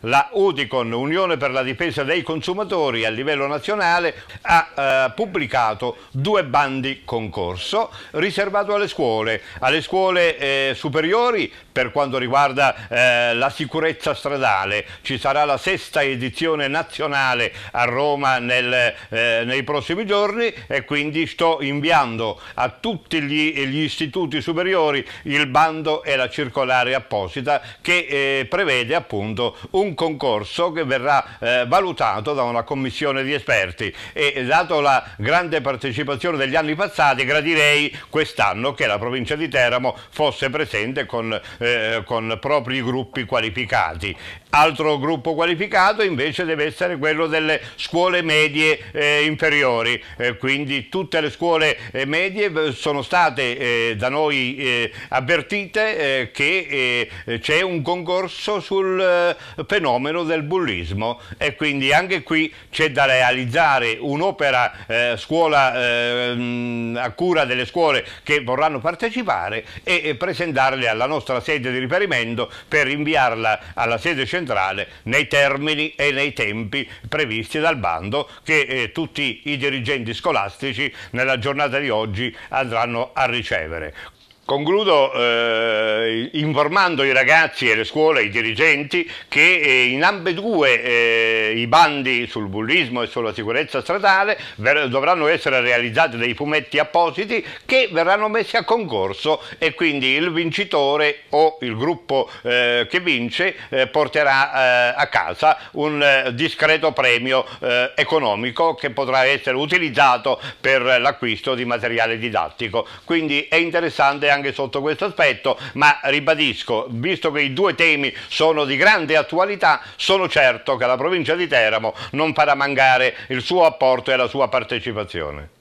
la Udicon, Unione per la difesa dei consumatori a livello nazionale, ha eh, pubblicato due bandi concorso riservato alle scuole, alle scuole eh, superiori per quanto riguarda eh, la sicurezza stradale. Ci sarà la sesta edizione nazionale a Roma nel, eh, nei prossimi giorni e quindi sto inviando a tutti gli, gli istituti superiori il bando e la circolare apposita che eh, prevede appunto un concorso che verrà eh, valutato da una commissione di esperti e dato la grande partecipazione degli anni passati gradirei quest'anno che la provincia di Teramo fosse presente con, eh, con propri gruppi qualificati. Altro gruppo qualificato invece deve essere quello delle scuole medie eh, inferiori, eh, quindi tutte le scuole eh, medie sono state eh, da noi eh, avvertite che c'è un concorso sul fenomeno del bullismo e quindi anche qui c'è da realizzare un'opera scuola ehm, a cura delle scuole che vorranno partecipare e presentarle alla nostra sede di riferimento per inviarla alla sede centrale nei termini e nei tempi previsti dal bando che eh, tutti i dirigenti scolastici nella giornata di oggi andranno a ricevere. Concludo eh, informando i ragazzi e le scuole, i dirigenti, che eh, in ambedue eh, i bandi sul bullismo e sulla sicurezza stradale dovranno essere realizzati dei fumetti appositi che verranno messi a concorso e quindi il vincitore o il gruppo eh, che vince eh, porterà a casa un discreto premio economico che potrà essere utilizzato per l'acquisto di materiale didattico. Quindi è interessante anche anche sotto questo aspetto, ma ribadisco, visto che i due temi sono di grande attualità, sono certo che la provincia di Teramo non farà mancare il suo apporto e la sua partecipazione.